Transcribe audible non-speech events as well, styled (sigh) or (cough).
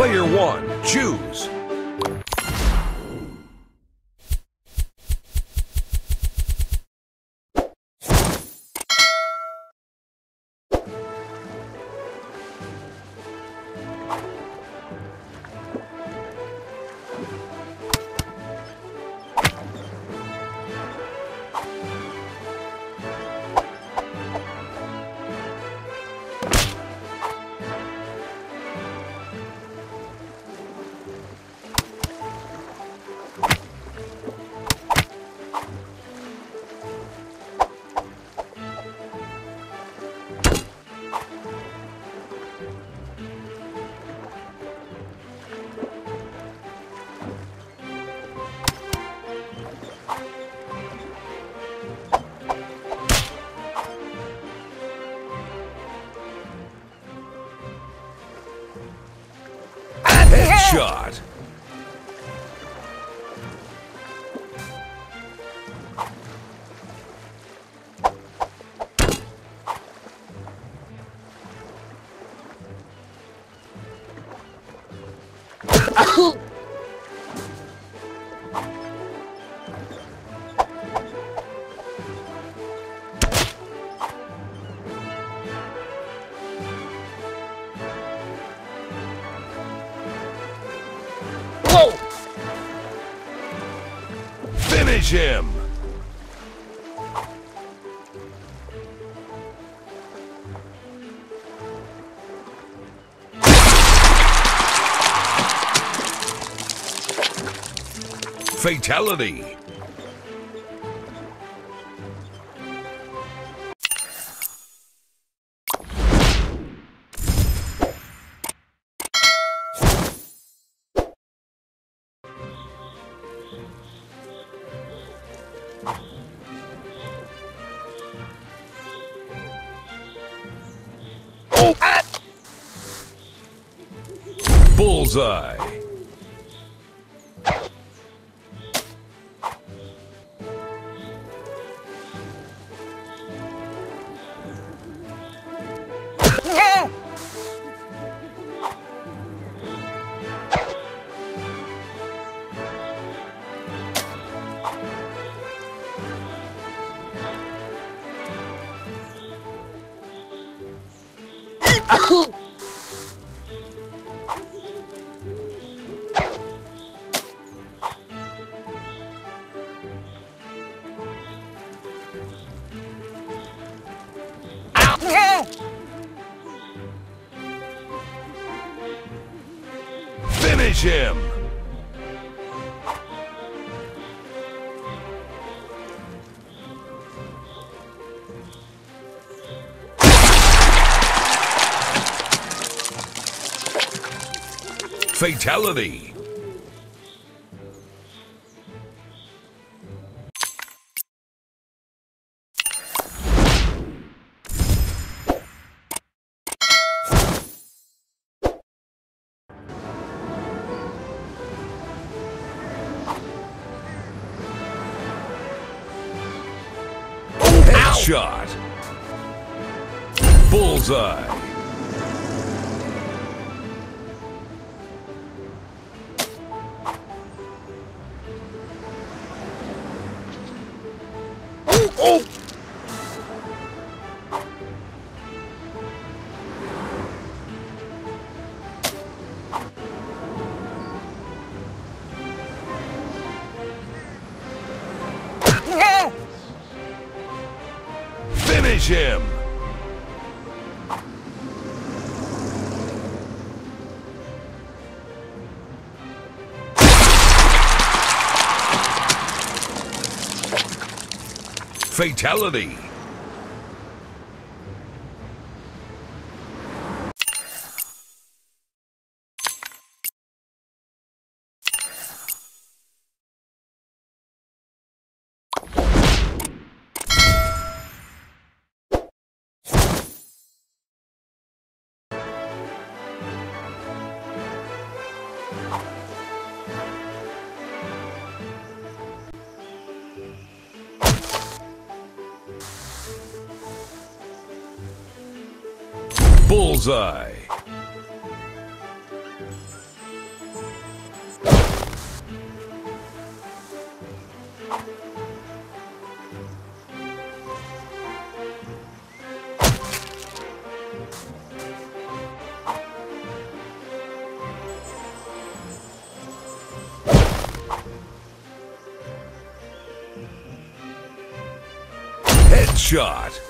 Player one, choose. Headshot. (laughs) Him. Fatality. Bullseye. Finish him. Fatality. Headshot. Bullseye. Oh! Finish him. Fatality. Bullseye. Headshot.